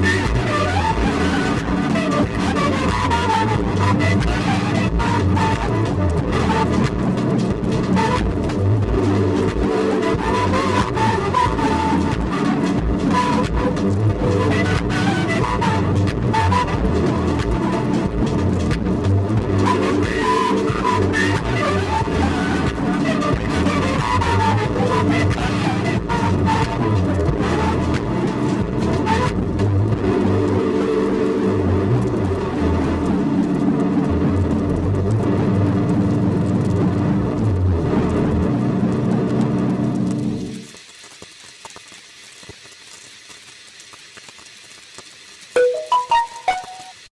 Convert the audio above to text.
Música